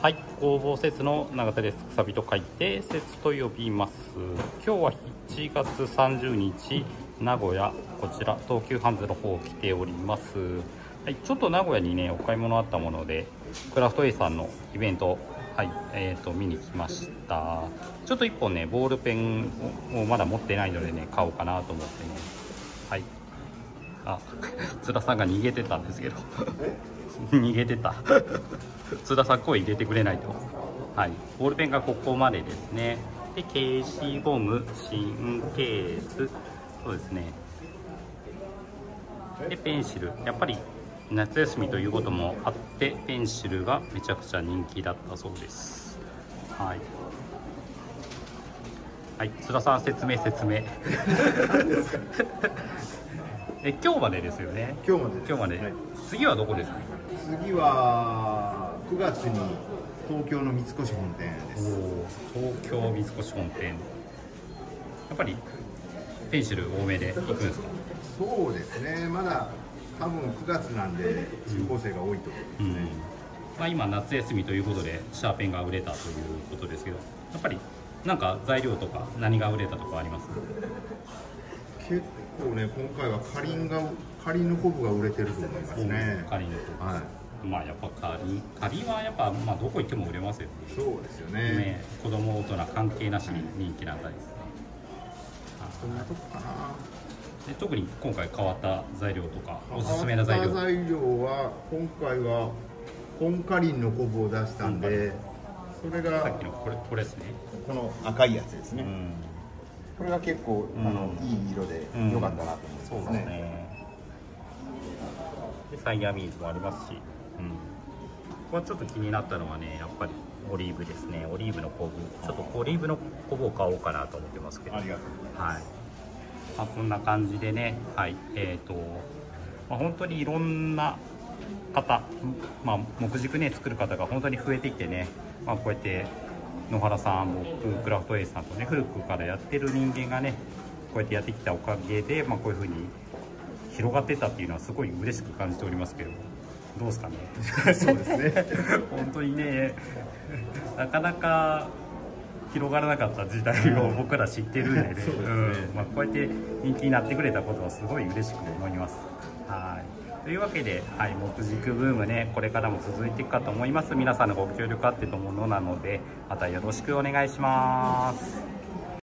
はい、工房節の永田です。くさびと書いて節と呼びます。今日は7月30日、名古屋、こちら東急ハンズの方来ております。はい、ちょっと名古屋にね、お買い物あったもので、クラフト A さんのイベント、はい、えーと、見に来ました。ちょっと1本ね、ボールペンをまだ持ってないのでね、買おうかなと思ってね。はい。あ、津田さんが逃げてたんですけど。逃げてた。津田さん声入れてくれないと。はい。ボールペンがここまでですね。で消しゴム芯ケース。そうですね。でペンシル。やっぱり夏休みということもあってペンシルがめちゃくちゃ人気だったそうです。はい。はい。津田さん説明説明え今日までですよね。今日まで今日まで、はい。次はどこですか？次は9月に東京の三越本店です。東京三越本店。やっぱりペンシル多めで行くんですか？そうですね。まだ多分9月なんで中高生が多いと思いうんますね、まあ、今夏休みということでシャーペンが売れたということですけどやっぱりなんか材料とか何が売れたとかあります結構ね今回はかりんがかりんの昆布が売れてると思いますね。カリンのはい。まあやっぱカリンカリンはやっぱまあどこ行っても売れますよね。そうですよね。ね子供大人関係なしに人気なあたりですねそんなとこかな。で特に今回変わった材料とかおすすめな材料。変わ材料は今回は本かりんの昆布を出したんでそれさがっきのこれこれですね。この赤いやつですね、うんこれが結構、うん。あのいい色でうん。良かったなとそう思いますね,、ですね。でサイヤミーズもありますし、うん、ここはちょっと気になったのはね、やっぱりオリーブですね。オリーブの昆布、ちょっとオリーブの昆布を買おうかなと思ってますけど。ありがとうございます。はい。まあ、こんな感じでね、はい、えっ、と、まあ、本当にいろんな方、まあ、木軸ね作る方が本当に増えてきてね、まあ、こうやって野原さん僕クラフト A さんとね古くからやってる人間がねこうやってやってきたおかげで、まあ、こういう風に広がってたっていうのはすごい嬉しく感じておりますけどどうですかね？そうですね。本当にねなかなか広がらなかった時代を僕ら知ってるんで まあ、こうやって人気になってくれたことはすごい嬉しく思います。はいというわけで、はい、木軸ブームねこれからも続いていくかと思います皆さんのご協力あってのものなのでまたよろしくお願いします。